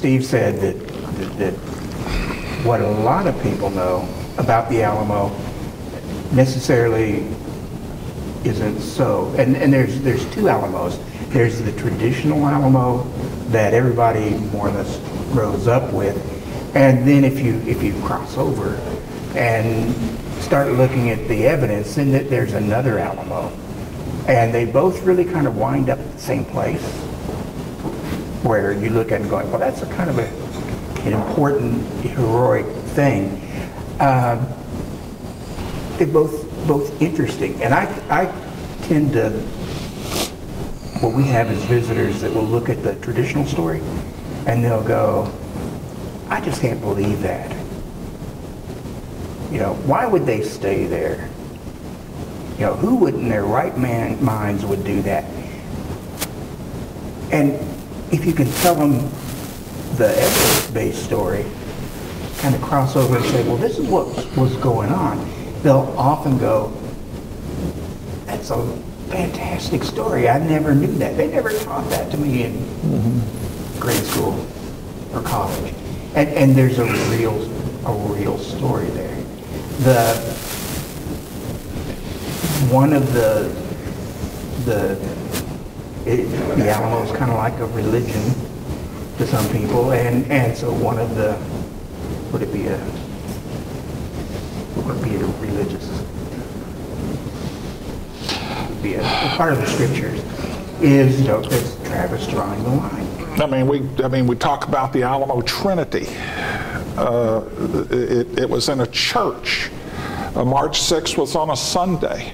Steve said that, that, that what a lot of people know about the Alamo necessarily isn't so. And, and there's, there's two Alamos. There's the traditional Alamo that everybody more or less grows up with. And then if you, if you cross over and start looking at the evidence, then there's another Alamo. And they both really kind of wind up at the same place where you look at and going, well, that's a kind of a, an important, heroic thing. Uh, they're both both interesting, and I I tend to. What we have is visitors that will look at the traditional story, and they'll go, I just can't believe that. You know, why would they stay there? You know, who would in their right man minds would do that? And if you can tell them the evidence-based story, kind of cross over and say, well, this is what was going on, they'll often go, that's a fantastic story. I never knew that. They never taught that to me in mm-hmm. grade school or college. And, and there's a real, a real story there. The, one of the, the it, the Alamo is kind of like a religion to some people, and, and so one of the, would it be a, would it be a religious, would be a, a part of the scriptures, is, you know, is Travis drawing the line. I mean, we, I mean, we talk about the Alamo Trinity. Uh, it, it was in a church. Uh, March 6th was on a Sunday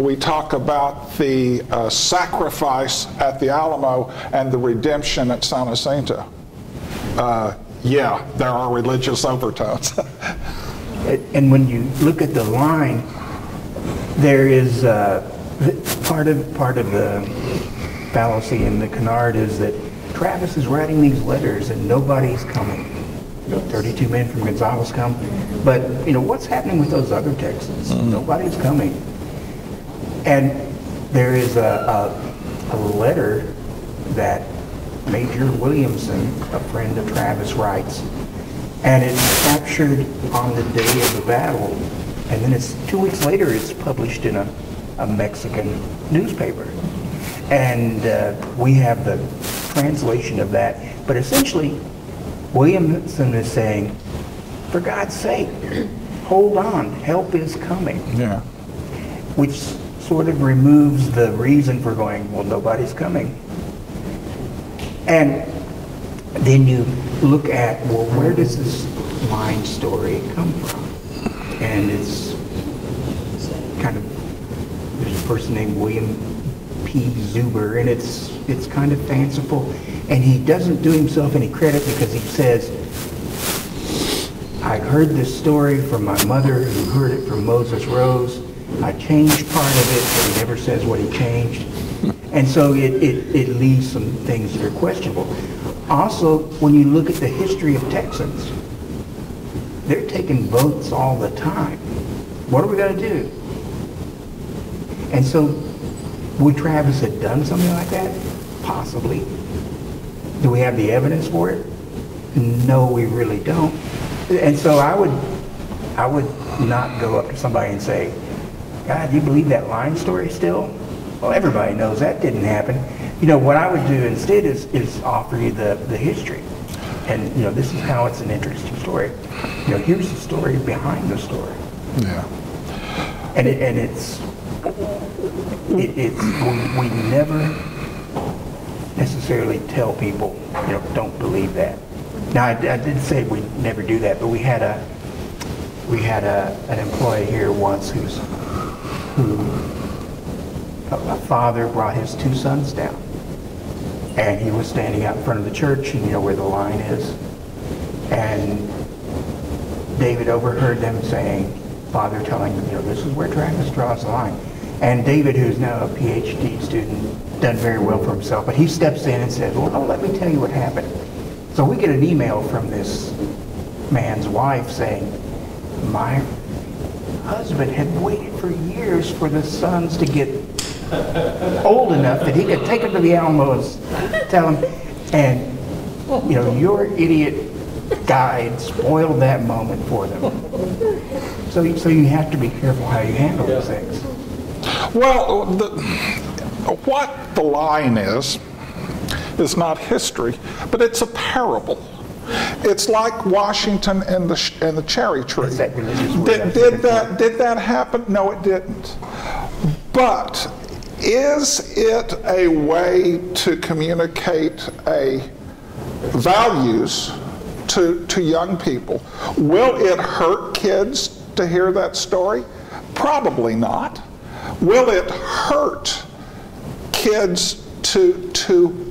we talk about the uh, sacrifice at the Alamo and the redemption at San Jacinto. Uh, yeah, there are religious overtones. and when you look at the line, there is uh, part of part of the fallacy in the canard is that Travis is writing these letters and nobody's coming. You know, 32 men from Gonzales come, but you know what's happening with those other Texans? Mm-hmm. Nobody's coming. And there is a, a, a letter that Major Williamson, a friend of Travis, writes, and it's captured on the day of the battle, and then it's two weeks later it's published in a, a Mexican newspaper. And uh, we have the translation of that. But essentially, Williamson is saying, for God's sake, hold on, help is coming. Yeah. Which sort of removes the reason for going, well, nobody's coming. And then you look at, well, where does this line story come from? And it's kind of, there's a person named William P. Zuber, and it's, it's kind of fanciful. And he doesn't do himself any credit because he says, I heard this story from my mother who heard it from Moses Rose. I changed part of it, but he never says what he changed. And so it, it, it leaves some things that are questionable. Also, when you look at the history of Texans, they're taking votes all the time. What are we going to do? And so, would Travis have done something like that? Possibly. Do we have the evidence for it? No, we really don't. And so I would, I would not go up to somebody and say, God, do you believe that line story still? Well, everybody knows that didn't happen. You know, what I would do instead is, is offer you the, the history. And, you know, this is how it's an interesting story. You know, here's the story behind the story. Yeah. And, it, and it's, it, it's, we, we never necessarily tell people, you know, don't believe that. Now, I, I did say we never do that, but we had a, we had a, an employee here once who's who a father brought his two sons down. And he was standing out in front of the church, and you know where the line is. And David overheard them saying, father telling them, you know, this is where Travis draws the line. And David, who's now a PhD student, done very well for himself, but he steps in and says, well, let me tell you what happened. So we get an email from this man's wife saying, my husband had waited for years for the sons to get old enough that he could take them to the Alamos, tell them, and you know, your idiot guide spoiled that moment for them. So, so you have to be careful how you handle those things. Well, the, what the line is, is not history, but it's a parable. It's like Washington and the, sh- and the cherry tree. That? Did, did that, did that happen? No, it didn't. But is it a way to communicate a values to, to young people? Will it hurt kids to hear that story? Probably not. Will it hurt kids to, to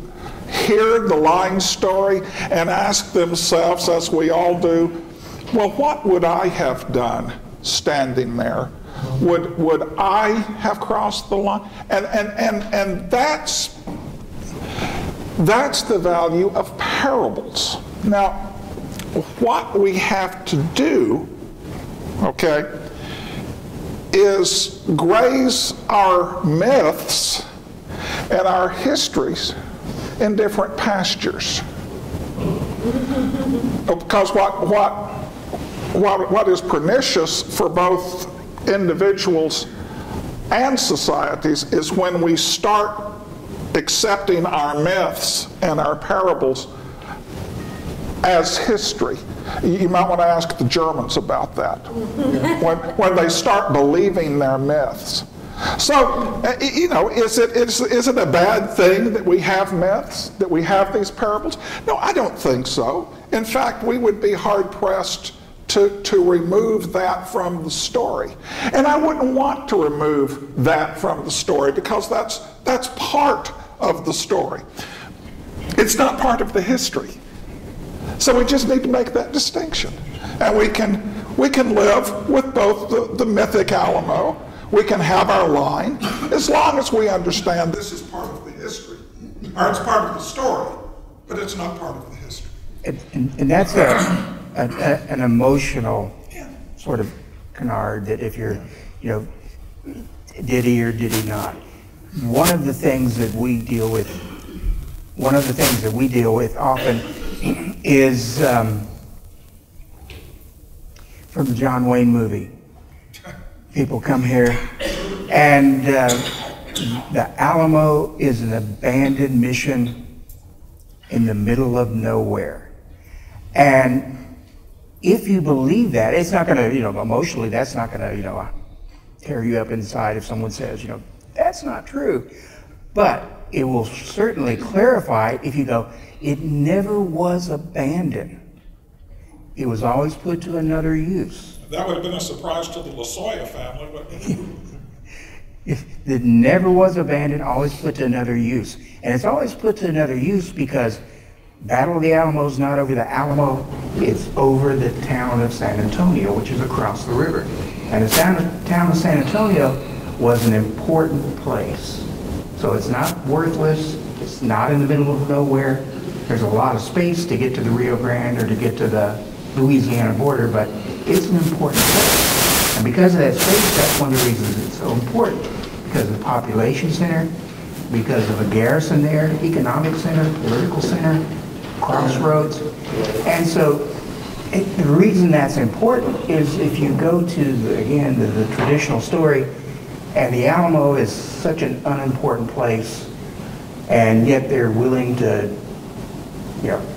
hear the lying story and ask themselves, as we all do, well, what would I have done standing there? Would, would I have crossed the line? And, and, and, and that's, that's the value of parables. Now, what we have to do, okay, is graze our myths and our histories in different pastures. Because what, what, what, what is pernicious for both individuals and societies is when we start accepting our myths and our parables as history. You might want to ask the Germans about that. When, when they start believing their myths. So, uh, you know, is it, is, is it a bad thing that we have myths, that we have these parables? No, I don't think so. In fact, we would be hard pressed to, to remove that from the story. And I wouldn't want to remove that from the story because that's, that's part of the story. It's not part of the history. So we just need to make that distinction. And we can, we can live with both the, the mythic Alamo, we can have our line, as long as we understand this is part of the history, or it's part of the story, but it's not part of the history. And, and, and that's a, a, a, an emotional sort of canard that if you're, you know, did he or did he not? One of the things that we deal with, one of the things that we deal with often is um, from the John Wayne movie. People come here, and uh, the Alamo is an abandoned mission in the middle of nowhere. And if you believe that, it's not going to, you know, emotionally, that's not going to, you know, tear you up inside if someone says, you know, that's not true. But it will certainly clarify if you go, it never was abandoned. It was always put to another use. That would have been a surprise to the Losoya family, but. it never was abandoned, always put to another use. And it's always put to another use because Battle of the Alamo is not over the Alamo, it's over the town of San Antonio, which is across the river. And the town of San Antonio was an important place. So it's not worthless, it's not in the middle of nowhere. There's a lot of space to get to the Rio Grande or to get to the Louisiana border, but it's an important place. And because of that space, that's one of the reasons it's so important. Because of the population center, because of a garrison there, economic center, political center, crossroads. And so it, the reason that's important is if you go to, the, again, the, the traditional story, and the Alamo is such an unimportant place, and yet they're willing to, you know,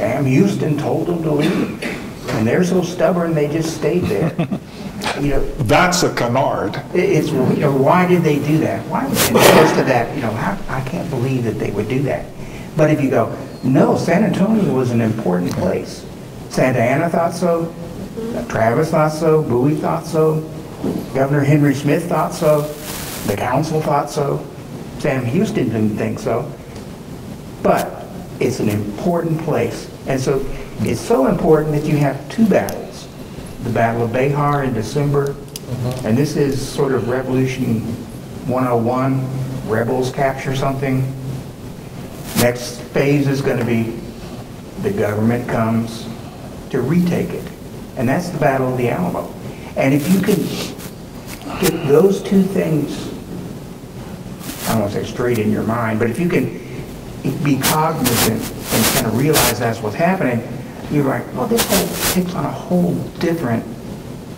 Sam Houston told them to leave. And they're so stubborn, they just stayed there. You know, That's a canard. it's, you know, why did they do that? Why would they, most of that, you know, how, I can't believe that they would do that. But if you go, no, San Antonio was an important place. Santa Anna thought so, Travis thought so, Bowie thought so, Governor Henry Smith thought so, the council thought so, Sam Houston didn't think so. But it's an important place. And so it's so important that you have two battles. The Battle of Bexar in December, mm-hmm. and this is sort of Revolution 101, rebels capture something. Next phase is going to be the government comes to retake it. And that's the Battle of the Alamo. And if you can get those two things, I don't want to say straight in your mind, but if you can be cognizant and kind of realize that's what's happening, you're like, well, this whole takes on a whole different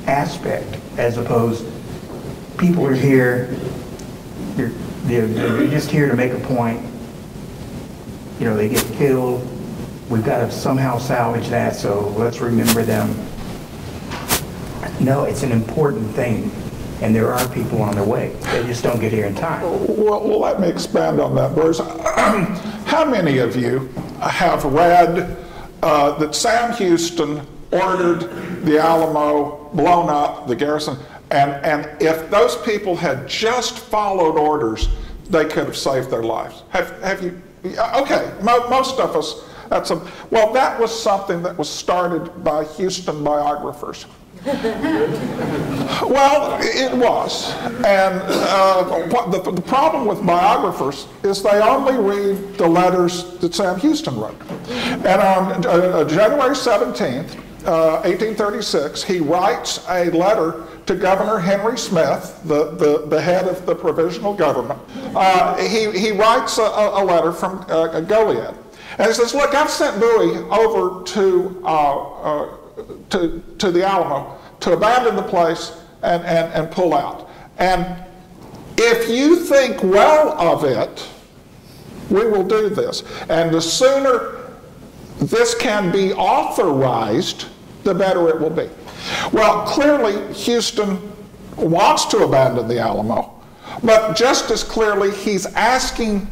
aspect as opposed, people are here, they're, they're, they're just here to make a point. You know, they get killed, we've got to somehow salvage that, so let's remember them. No, it's an important thing, and there are people on their way. They just don't get here in time. Well, well, let me expand on that, Bruce. How many of you have read uh, that Sam Houston ordered the Alamo blown up, the garrison, and, and if those people had just followed orders, they could have saved their lives? Have, have you? Okay, mo- most of us. That's a, well, that was something that was started by Houston biographers. Well, it was. And uh, the, the problem with biographers is they only read the letters that Sam Houston wrote. And on uh, uh January 17th, uh, 1836, he writes a letter to Governor Henry Smith, the, the, the head of the provisional government. Uh, he, he writes a, a letter from uh, Goliad. And he says, Look, I've sent Bowie over to, to, to the Alamo to abandon the place and, and, and pull out. And if you think well of it, we will do this. And the sooner this can be authorized, the better it will be. Well, clearly, Houston wants to abandon the Alamo, but just as clearly, he's asking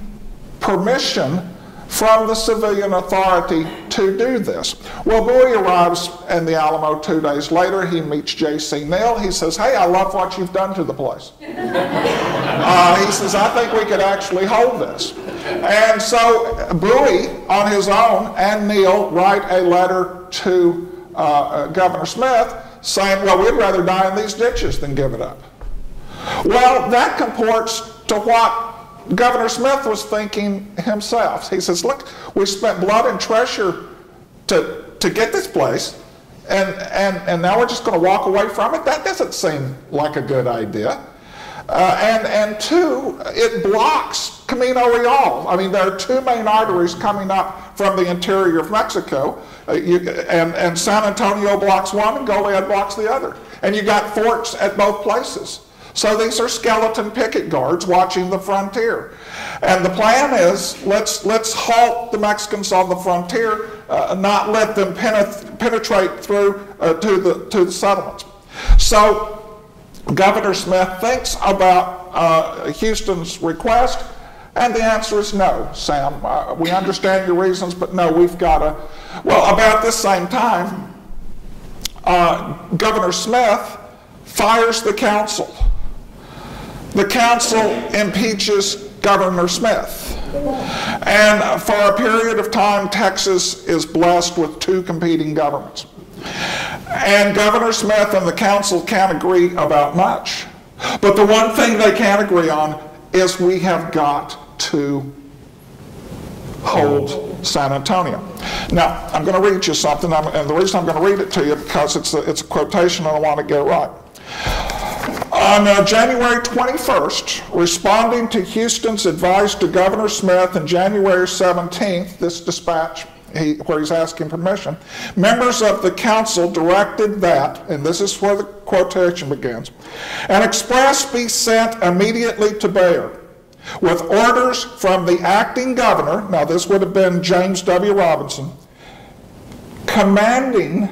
permission from the civilian authority to do this. Well, Bowie arrives in the Alamo two days later. He meets J.C. Neill. He says, Hey, I love what you've done to the place. uh, he says, I think we could actually hold this. And so Bowie, on his own, and Neill write a letter to uh, uh, Governor Smith saying, Well, we'd rather die in these ditches than give it up. Well, that comports to what Governor Smith was thinking himself. He says, Look, we spent blood and treasure to, to get this place, and, and, and now we're just going to walk away from it? That doesn't seem like a good idea. Uh, and, and two, it blocks Camino Real. I mean, there are two main arteries coming up from the interior of Mexico, uh, you, and, and San Antonio blocks one and Goliad blocks the other. And you got forts at both places. So these are skeleton picket guards watching the frontier. And the plan is let's, let's halt the Mexicans on the frontier, uh, not let them penet- penetrate through uh, to, the, to the settlements. So Governor Smith thinks about uh, Houston's request, and the answer is no, Sam. Uh, we understand your reasons, but no, we've got to. Well, about this same time, uh, Governor Smith fires the council the council impeaches Governor Smith. And for a period of time, Texas is blessed with two competing governments. And Governor Smith and the council can't agree about much. But the one thing they can't agree on is we have got to hold San Antonio. Now, I'm going to read you something, and the reason I'm going to read it to you because it's a, it's a quotation and I want to get it right. On uh, January 21st, responding to Houston's advice to Governor Smith on January 17th, this dispatch he, where he's asking permission, members of the council directed that, and this is where the quotation begins, an express be sent immediately to Bexar with orders from the acting governor, now this would have been James W. Robinson, commanding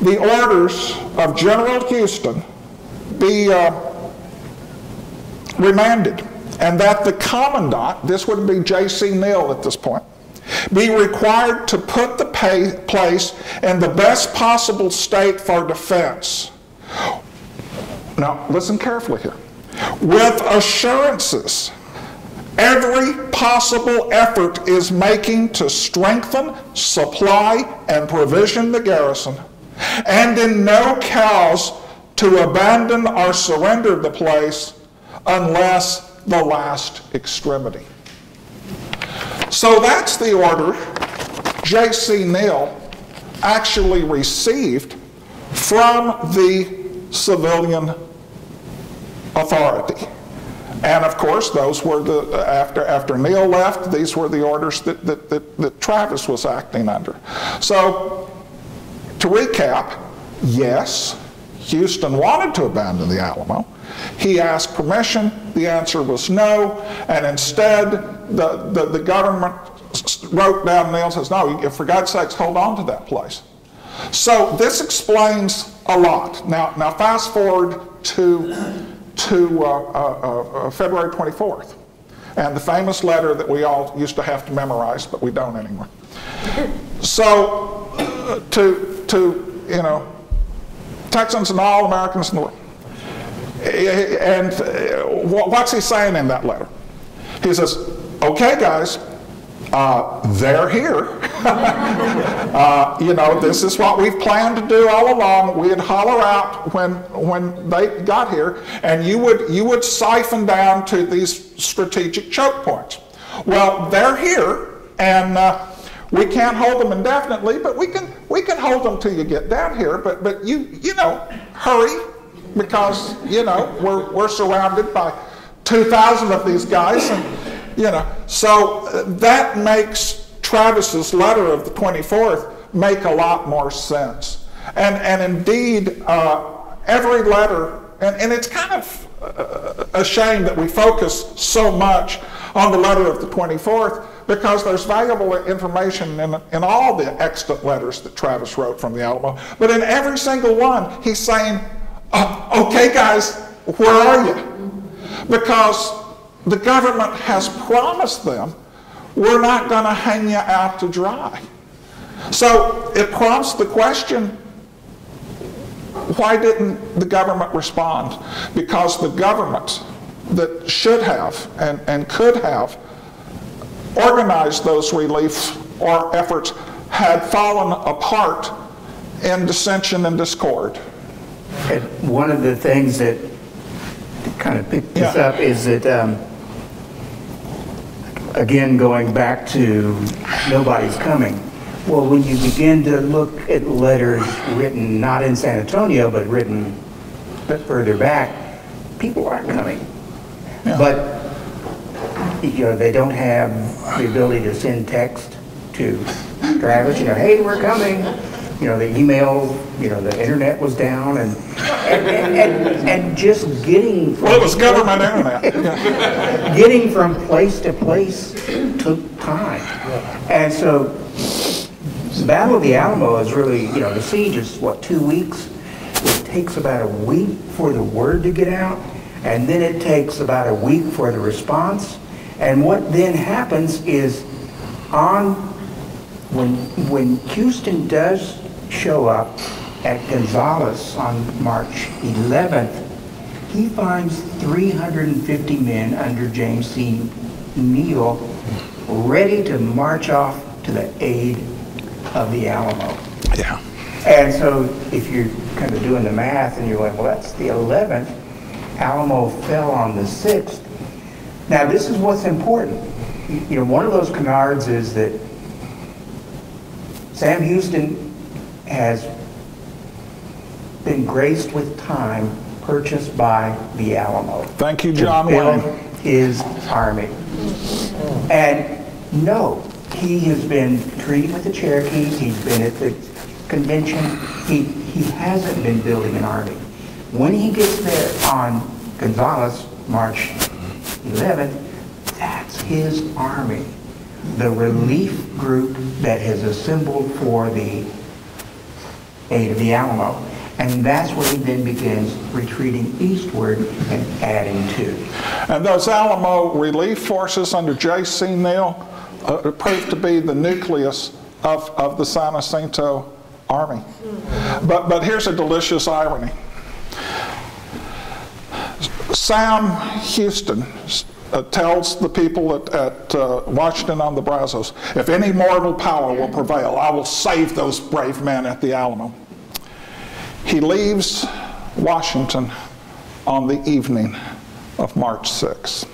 the orders of General Houston be uh, remanded and that the commandant, this would be J.C. Neill at this point, be required to put the pay, place in the best possible state for defense. Now, listen carefully here. With assurances, every possible effort is making to strengthen, supply, and provision the garrison, and in no cause to abandon or surrender the place unless the last extremity. So that's the order J.C. Neill actually received from the civilian authority. And of course, those were the, after, after Neill left, these were the orders that, that, that, that Travis was acting under. So, to recap, yes, Houston wanted to abandon the Alamo. He asked permission, the answer was no, and instead, the, the, the government wrote down and says, no, for God's sakes, hold on to that place. So this explains a lot. Now, now fast forward to, to uh, uh, uh, February 24th, and the famous letter that we all used to have to memorize, but we don't anymore. So, uh, to, to, you know, Texans and all Americans in the world. And uh, what's he saying in that letter? He says, okay, guys, uh, they're here. uh, you know, this is what we've planned to do all along. We'd holler out when when they got here, and you would you would siphon down to these strategic choke points. Well, they're here, and uh, we can't hold them indefinitely, but we can we can hold them till you get down here. But but you you know hurry because you know we're we're surrounded by two thousand of these guys, and you know so uh, that makes Travis's letter of the twenty fourth make a lot more sense. And and indeed, uh, every letter and, and it's kind of uh, a shame that we focus so much on the letter of the 24th because there's valuable information in, in all the extant letters that Travis wrote from the Alamo. But in every single one, he's saying, uh, okay, guys, where are you? Because the government has promised them, we're not going to hang you out to dry. So it prompts the question why didn't the government respond? Because the government that should have and, and could have organized those relief or efforts had fallen apart in dissension and discord. And one of the things that kind of picked this Yeah. up is that, um, again, going back to nobody's coming. Well, when you begin to look at letters written not in San Antonio, but written a bit further back, people aren't coming. Yeah. But, you know, they don't have the ability to send text to Travis, you know, hey, we're coming. You know, the email, you know, the internet was down and, and, and, and just getting. from- Well, it was government internet. Getting from place to place took time. And so the Battle of the Alamo is really, you know, the siege is, what, two weeks? It takes about a week for the word to get out, and then it takes about a week for the response. And what then happens is on, when, when Houston does show up at Gonzales on March 11th, he finds 350 men under James C. Neill ready to march off to the aid of the Alamo. yeah. And so if you're kind of doing the math and you're like, well, that's the 11th, Alamo fell on the 6th. Now, this is what's important. You know, one of those canards is that Sam Houston has been graced with time purchased by the Alamo Thank you, John Wayne. his army. And no, he has been treating with the Cherokees, he's been at the convention, he, he hasn't been building an army. When he gets there on Gonzales, March 11th, that's his army. The relief group that has assembled for the aid of the Alamo. And that's where he then begins retreating eastward and adding to. And those Alamo relief forces under J.C. Neill uh, proved to be the nucleus of, of the San Jacinto army. But, but here's a delicious irony. Sam Houston uh, tells the people at, at uh, Washington on the Brazos, if any mortal power will prevail, I will save those brave men at the Alamo. He leaves Washington on the evening of March 6.